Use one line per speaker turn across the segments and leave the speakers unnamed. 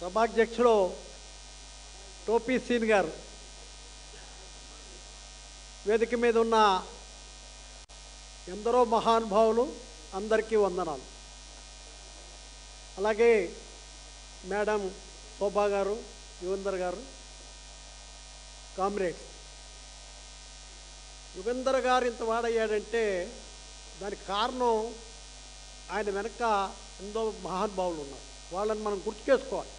సభాధ్యక్షుడు టోపీ సీన్ గారు. వేదిక మీద ఉన్న ఎందరో మహానుభావులు అందరికీ వందనాలు. అలాగే మేడం శోభా గారు యుగంధర్ గారు కామ్రేడ్స్. యుగంధర్ గారు ఇంత వాడయ్యాడంటే దానికి కారణం ఆయన వెనక ఎంతో మహానుభావులు ఉన్నారు. వాళ్ళని మనం గుర్తు చేసుకోవాలి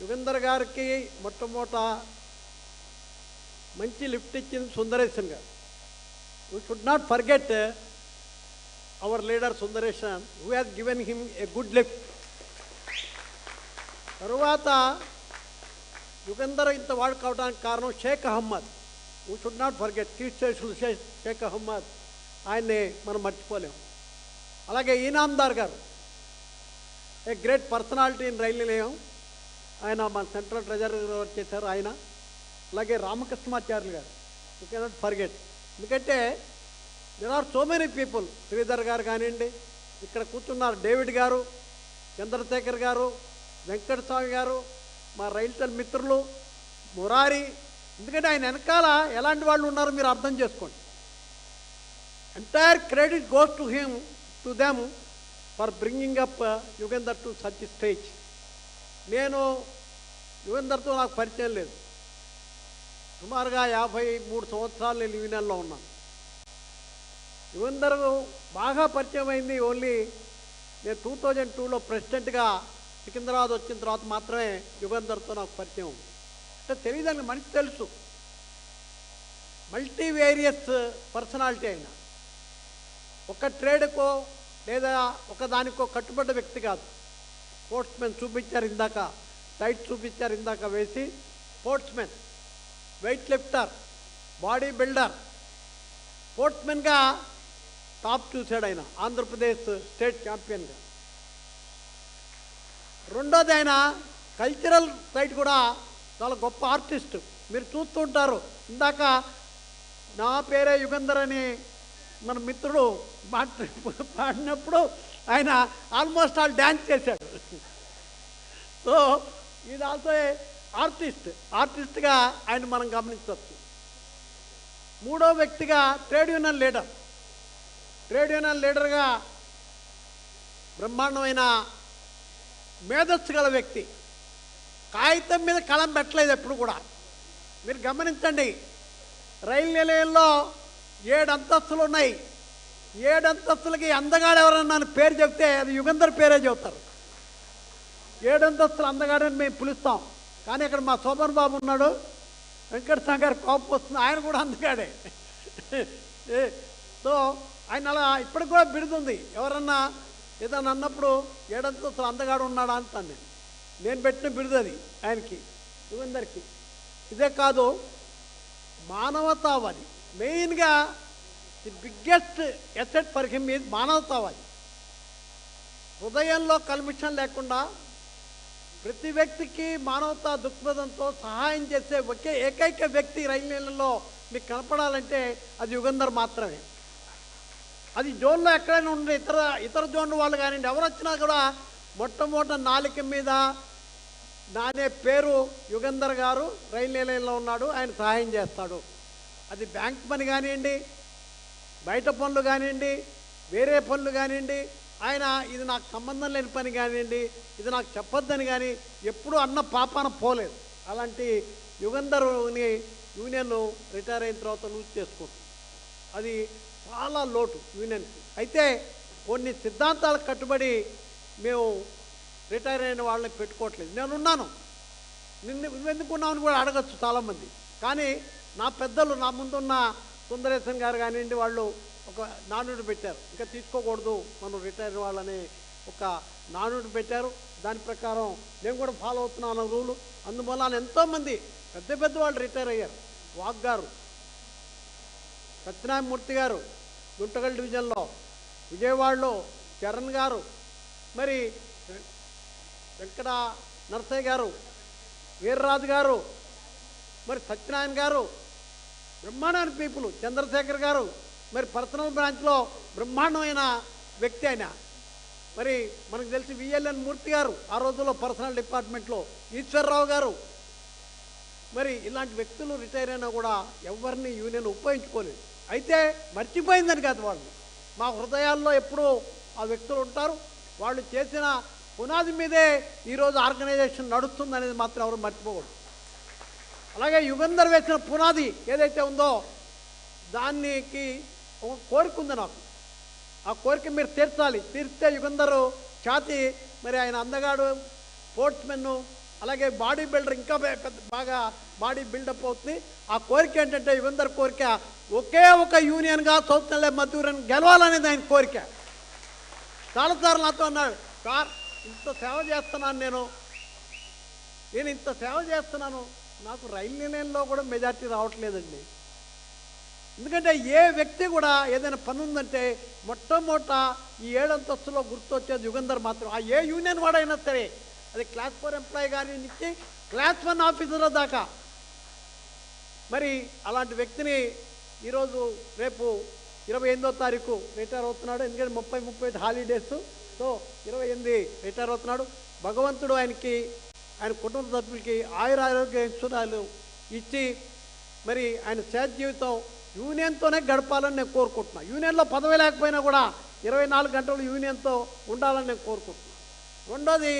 యుగంధర్ గారికి మొట్టమొదట మంచి లిఫ్ట్ ఇచ్చింది Sundaresan garu we should not forget our leader Sundaresan who has given him a good lift తరువాత యుగంధర్ ఇంత వాడు కావడానికి కారణం Sheikh Ahmed we should not forget chief justice Sheikh Sheikh Ahmed ఆయన్ని మనం మర్చిపోలేము అలాగే Inamdar garu a great personality in railway Nilayam ఆయన మన సెంట్రల్ ట్రెజరీ వర్క్ చేశారు ఆయన. అలాగే Ramakrishnamacharyulu garu. You cannot forget ఎందుకంటే there are so many people Sridhar garu కానివ్వండి ఇక్కడ కూర్చున్నారు డేవిడ్ గారు చంద్రశేఖర్ గారు వెంకటస్వామి గారు మా రైల్టల్ మిత్రులు మురారి. ఎందుకంటే ఆయన వెనకాల ఎలాంటి వాళ్ళు ఉన్నారో మీరు అర్థం చేసుకోండి. Entire credit goes to him to them for bringing up Yugandhar to such stage నేను యువందర్తో నాకు పరిచయం లేదు. సుమారుగా యాభై మూడు సంవత్సరాలు నేను యూనియన్లో ఉన్నాను. యుగంధర్ బాగా పరిచయం అయింది ఓన్లీ నేను టూ థౌజండ్ టూలో ప్రెసిడెంట్గా సికింద్రాబాద్ వచ్చిన తర్వాత మాత్రమే యుగంధర్తో నాకు పరిచయం ఉంది. అంటే తెలియదని మనిషి తెలుసు. మల్టీ వేరియస్ పర్సనాలిటీ అయినా. ఒక ట్రేడ్కో లేదా ఒక దానికో కట్టుబడ్డ వ్యక్తి కాదు. స్పోర్ట్స్మెన్ చూపించారు ఇందాక. టైట్ చూపించారు ఇందాక వేసి. Sportsmen weight lifter body builder స్పోర్ట్స్మెన్గా top చూశాడు ఆయన. ఆంధ్రప్రదేశ్ స్టేట్ ఛాంపియన్గా రెండోది ఆయన కల్చరల్ సైడ్ కూడా చాలా గొప్ప ఆర్టిస్ట్ మీరు చూస్తూ ఉంటారు. ఇందాక నా పేరే యుగంధర్ అని మన మిత్రుడు మాట పాడినప్పుడు ఆయన ఆల్మోస్ట్ ఆల్ డ్యాన్స్ చేశాడు. సో ఇది ఆల్సో ఆర్టిస్ట్. ఆర్టిస్ట్గా ఆయన మనం గమనించవచ్చు. మూడో వ్యక్తిగా trade union leader. Trade union లీడర్గా బ్రహ్మాండమైన మేధస్సు గల వ్యక్తి. కాగితం మీద కలం పెట్టలేదు ఎప్పుడు కూడా. మీరు గమనించండి రైలు నిలయంలో ఏడు అంతస్తులు ఉన్నాయి. ఏడంతస్తులకి అందగాడు ఎవరన్నా అని పేరు చెప్తే అది యుగంధర్ పేరే చెబుతారు. ఏడంతస్తులు అందగాడని మేము పిలుస్తాం. కానీ ఇక్కడ మా శోభన్ బాబు ఉన్నాడు. వెంకట గారు కోపం వస్తుంది. ఆయన కూడా అందగాడే. సో ఆయన అలా ఇప్పటికి కూడా బిడుతుంది ఎవరన్నా ఏదన్నా అన్నప్పుడు ఏడంతస్తులు అందగాడు ఉన్నాడా అంటాను నేను. నేను పెట్టిన బిరుదు అది ఆయనకి యుగంధర్కి. ఇదే కాదు మానవతావాది మెయిన్గా the biggest asset for him is మానవతావాది హృదయంలో కల్మిషన్ లేకుండా ప్రతి వ్యక్తికి మానవతా దృక్పథంతో సహాయం చేసే ఒకే ఏకైక వ్యక్తి రైల్వేలలో మీకు కనపడాలంటే అది యుగంధర్ మాత్రమే. అది జోన్లో ఎక్కడైనా ఉండే ఇతర ఇతర జోన్ వాళ్ళు కానివ్వండి ఎవరు వచ్చినా కూడా మొట్టమొదట నాలిక మీద నానే పేరు యుగంధర్ గారు రైలు నిలయంలో ఉన్నాడు ఆయన సహాయం చేస్తాడు. అది బ్యాంక్ పని కానివ్వండి బయట పనులు కానివ్వండి వేరే పనులు కానివ్వండి ఆయన ఇది నాకు సంబంధం లేని పని కానివ్వండి ఇది నాకు చెప్పొద్దని కానీ ఎప్పుడూ అన్న పాపాన పోలేదు. అలాంటి యుగంధరుని యూనియన్ రిటైర్ అయిన తర్వాత లూజ్ చేసుకుంటుంది. అది చాలా లోటు యూనియన్కి. అయితే కొన్ని సిద్ధాంతాలకు కట్టుబడి మేము రిటైర్ అయిన వాళ్ళని పెట్టుకోవట్లేదు. నేనున్నాను. నిన్ను నువ్వెందుకున్నావు కూడా అడగచ్చు చాలామంది. కానీ నా పెద్దలు నా ముందున్న సుందరేశన్ గారు కానివ్వండి వాళ్ళు ఒక నానుడు పెట్టారు. ఇంకా తీసుకోకూడదు మనం రిటైర్ వాళ్ళని ఒక నానుడు పెట్టారు. దాని ప్రకారం నేను కూడా ఫాలో అవుతున్నాను రూలు. అందువల్ల ఎంతోమంది పెద్ద పెద్ద వాళ్ళు రిటైర్ అయ్యారు. వాగ్ గారు సత్యనారాయణమూర్తి గారు గుంటగల్ డివిజన్లో విజయవాడలో చరణ్ గారు మరి వెంకట నరసయ్య గారు వీర్రాజు గారు మరి సత్యనారాయణ గారు బ్రహ్మాండమైన పీపుల్. చంద్రశేఖర్ గారు మరి పర్సనల్ బ్రాంచ్లో బ్రహ్మాండమైన వ్యక్తి ఆయన. మరి మనకు తెలిసి విఎల్ఎన్ మూర్తి గారు ఆ రోజుల్లో పర్సనల్ డిపార్ట్మెంట్లో. ఈశ్వరరావు గారు. మరి ఇలాంటి వ్యక్తులు రిటైర్ అయినా కూడా ఎవరిని యూనియన్ ఉపయోగించుకోలేదు. అయితే మర్చిపోయిందని కాదు వాళ్ళు. మా హృదయాల్లో ఎప్పుడూ ఆ వ్యక్తులు ఉంటారు. వాళ్ళు చేసిన పునాది మీదే ఈరోజు ఆర్గనైజేషన్ నడుస్తుంది అనేది మాత్రం ఎవరు మర్చిపోకూడదు. అలాగే యుగంధర్ వేసిన పునాది ఏదైతే ఉందో దానికి ఒక కోరిక ఉంది నాకు. ఆ కోరిక మీరు తీర్చాలి. తీర్స్తే యుగంధరు ఛాతి మరి ఆయన అందగాడు స్పోర్ట్స్మెన్ అలాగే బాడీ బిల్డర్ ఇంకా పెద్ద బాగా బాడీ బిల్డప్ అవుతుంది. ఆ కోరిక ఏంటంటే యుగంధర్ కోరిక ఒకే ఒక యూనియన్గా సౌత్నలే మధురన్ గెలవాలనేది ఆయన కోరిక. చాలాసార్లు నాతో అన్నాడు సార్ ఇంత సేవ చేస్తున్నాను నేను. నేను ఇంత సేవ చేస్తున్నాను. నాకు రైల్ లైన్లో కూడా మెజార్టీ రావట్లేదండి. ఎందుకంటే ఏ వ్యక్తి కూడా ఏదైనా పని ఉందంటే మొట్టమొదట ఈ ఏడంతస్తులో గుర్తొచ్చేది యుగంధర్ మాత్రం. ఆ ఏ యూనియన్ వాడైనా సరే అది క్లాస్ ఫోర్ ఎంప్లాయీ గారి నుంచి క్లాస్ వన్ ఆఫీసర్ దాకా. మరి అలాంటి వ్యక్తిని ఈరోజు రేపు ఇరవై ఎనిమిదో తారీఖు రిటైర్ అవుతున్నాడు. ఎందుకంటే ముప్పై ముప్పై ఐదు హాలిడేస్. సో ఇరవై ఎనిమిది రిటైర్ అవుతున్నాడు. భగవంతుడు ఆయనకి ఆయన కుటుంబ సభ్యులకి ఆయుర ఆరోగ్య ఇన్సూరాలు ఇచ్చి మరి ఆయన సేద జీవితం యూనియన్తోనే గడపాలని నేను కోరుకుంటున్నాను యూనియన్లో పదవి లేకపోయినా కూడా ఇరవై నాలుగు గంటలు యూనియన్తో ఉండాలని నేను కోరుకుంటున్నాను రెండోది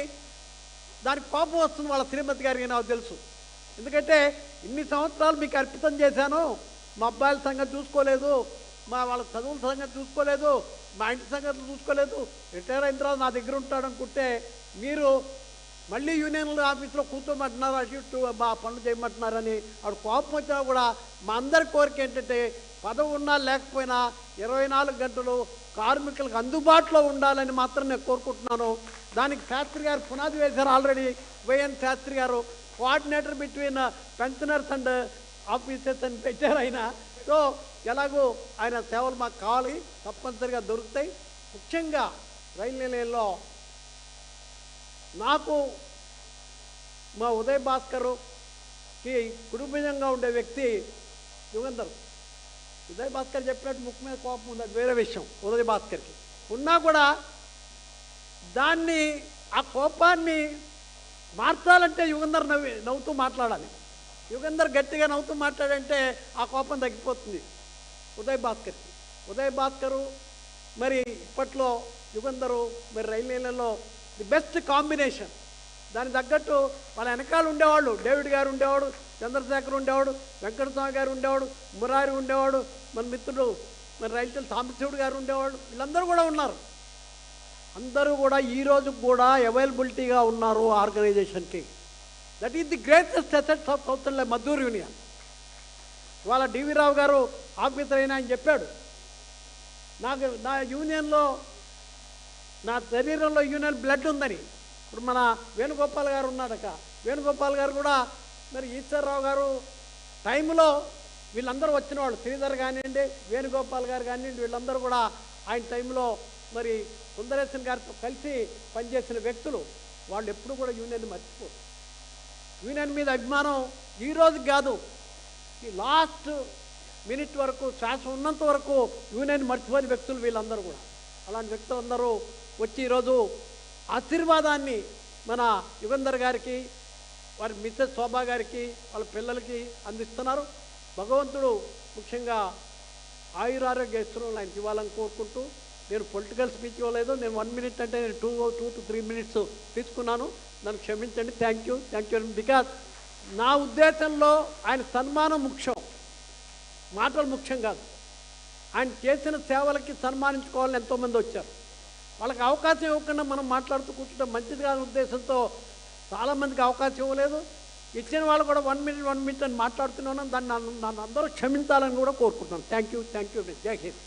దానికి కోపం వస్తుంది వాళ్ళ శ్రీమతి గారికి నాకు తెలుసు. ఎందుకంటే ఇన్ని సంవత్సరాలు మీకు అర్పితం చేశాను మా అబ్బాయిల సంగతి చూసుకోలేదు మా వాళ్ళ చదువుల సంగతి చూసుకోలేదు మా ఇంటి సంగతి చూసుకోలేదు రిటైర్ అయిన తర్వాత నా దగ్గర ఉంటాడు అనుకుంటే మీరు మళ్ళీ యూనియన్ ఆఫీస్లో కూర్చోమంటున్నారు అటు మా పనులు చేయమంటున్నారని. ఆవిడ కోపం వచ్చినా కూడా మా అందరి కోరిక ఏంటంటే పదవి ఉన్నా లేకపోయినా ఇరవై నాలుగు గంటలు కార్మికులకు అందుబాటులో ఉండాలని మాత్రం నేను కోరుకుంటున్నాను. దానికి శాస్త్రి గారు పునాది వేశారు ఆల్రెడీ. వైఎన్ శాస్త్రి గారు coordinator between pensioners and officers అని పెట్టారు ఆయన. సో ఎలాగో ఆయన సేవలు మాకు కావాలి తప్పనిసరిగా దొరుకుతాయి. ముఖ్యంగా రైల్వే నిలయంలో నాకు మా ఉదయ్ భాస్కర్కి కుటుంబీయంగా ఉండే వ్యక్తి యుగంధర్. ఉదయ్ భాస్కర్ చెప్పినట్టు ముక్కు మీద కోపం ఉంది అది వేరే విషయం ఉదయ్ భాస్కర్కి. ఉన్నా కూడా దాన్ని ఆ కోపాన్ని మార్చాలంటే యుగంధర్ నవ్వి నవ్వుతూ మాట్లాడాలి. యుగంధర్ గట్టిగా నవ్వుతూ మాట్లాడంటే ఆ కోపం తగ్గిపోతుంది ఉదయ్ భాస్కర్కి. ఉదయ్ భాస్కరు మరి ఇప్పట్లో యుగంధరు మరి రైల్వేలలో ది బెస్ట్ కాంబినేషన్ దానికి తగ్గట్టు వాళ్ళ వెనకాల ఉండేవాళ్ళు డేవిడ్ గారు ఉండేవాడు చంద్రశేఖర్ ఉండేవాడు వెంకటస్వామి గారు ఉండేవాడు మురారి ఉండేవాడు మన మిత్రుడు మన రైతులు సాంబశివుడు గారు ఉండేవాడు వీళ్ళందరూ కూడా ఉన్నారు. అందరూ కూడా ఈ రోజు కూడా అవైలబిలిటీగా ఉన్నారు ఆర్గనైజేషన్కి. That is the greatest assets of south Madduru union ఇవాళ డివి రావు గారు ఆఫీసర్ అయినా అని చెప్పాడు. నాకు నా యూనియన్లో నా శరీరంలో యూనియన్ బ్లడ్ ఉందని. ఇప్పుడు మన వేణుగోపాల్ గారు ఉన్నాడక వేణుగోపాల్ గారు కూడా మరి ఈశ్వరరావు గారు టైంలో వీళ్ళందరూ వచ్చిన వాళ్ళు. శ్రీధర్ కానివ్వండి వేణుగోపాల్ గారు కానివ్వండి వీళ్ళందరూ కూడా ఆయన టైంలో మరి సుందరేశన్ గారితో కలిసి పనిచేసిన వ్యక్తులు. వాళ్ళు ఎప్పుడు కూడా యూనియన్ మర్చిపోరు. యూనియన్ మీద అభిమానం ఈ రోజు కాదు. ఈ లాస్ట్ మినిట్ వరకు శ్వాస ఉన్నంత వరకు యూనియన్ మర్చిపోని వ్యక్తులు వీళ్ళందరూ కూడా. అలాంటి వ్యక్తులందరూ వచ్చి ఈరోజు ఆశీర్వాదాన్ని మన యుగంధర్ గారికి వారి మిస్సెస్ శోభా గారికి వాళ్ళ పిల్లలకి అందిస్తున్నారు. భగవంతుడు ముఖ్యంగా ఆయురారోగ్య ఇస్తున్నాను ఆయనకి ఇవ్వాలని కోరుకుంటూ నేను పొలిటికల్ స్పీచ్ ఇవ్వలేదు. నేను వన్ మినిట్ అంటే నేను two two to three minutes తీసుకున్నాను. నన్ను క్షమించండి. Thank you. Thank you because నా ఉద్దేశంలో ఆయన సన్మానం ముఖ్యం. మాటలు ముఖ్యం కాదు. ఆయన చేసిన సేవలకి సన్మానించుకోవాలని ఎంతోమంది వచ్చారు. వాళ్ళకి అవకాశం ఇవ్వకుండా మనం మాట్లాడుతూ కూర్చుంటే మంచిది కాని ఉద్దేశంతో చాలామందికి అవకాశం ఇవ్వలేదు. ఇచ్చిన వాళ్ళు కూడా వన్ మినిట్ వన్ మినిట్ అని మాట్లాడుతున్నాను. దాన్ని నన్ను నన్ను అందరూ క్షమించాలని కూడా కోరుకుంటున్నాను. థ్యాంక్ యూ థ్యాంక్ యూ జై హింద్